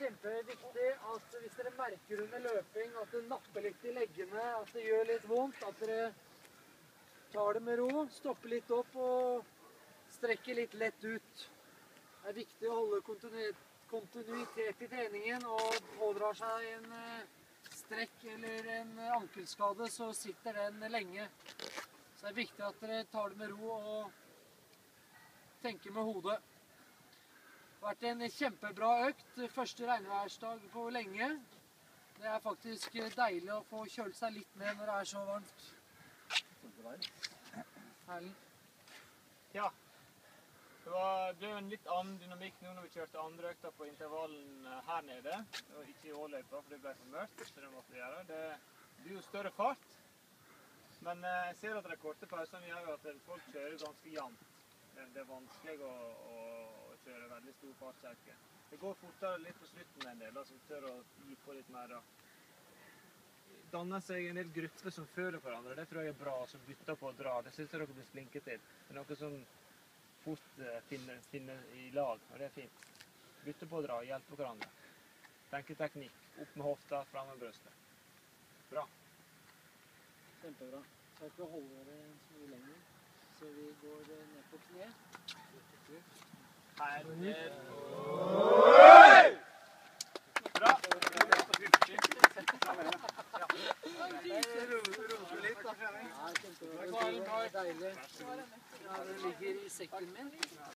kjempeviktig at hvis dere merker under løping at det napper litt i leggene, at det gjør litt vondt, at dere tar det med ro, stopper litt opp og strekker litt lett ut. Det er viktig å holde kontinuitet, i treningen og pådrar seg en eh, strekk eller en ankelskade, så sitter den lenge. Så det er viktig at dere tar det med ro og tenker med hodet. Vært en kjempebra økt. Første regnværsdag på lenge. Det er faktisk deilig å få kjølt seg litt ned når det er så varmt. Herlig. Ja. Det ble en litt annen dynamikk nå når vi kjørte andre økta på intervallen eh, her nede. Og ikke i årløypa, for det ble for mørkt. så Det måtte vi gjøre. Det blir jo større fart. Men eh, jeg ser at de korte pausene gjør at folk kjører ganske jevnt. Det er vanskelig å, å, å kjøre veldig stor fartskjerke. Det går fortere litt på slutten en del, da, som tør å gi på litt mer. da. Danner seg en del grupper som føler hverandre. Det tror jeg er bra, som bytter på å dra. Det syns jeg dere blir flinke til. Det er noe som fort eh, finner, finner i lag, og det er fint. Bytte på å dra, hjelpe hverandre. Tenke teknikk. Opp med hofta, fram med brystet. Bra. Kjempebra. Så jeg skal holde dere så mye lenger, så vi går eh, ned på kne. Her Bra. Det er deilig. Ja, det ligger i sekken min.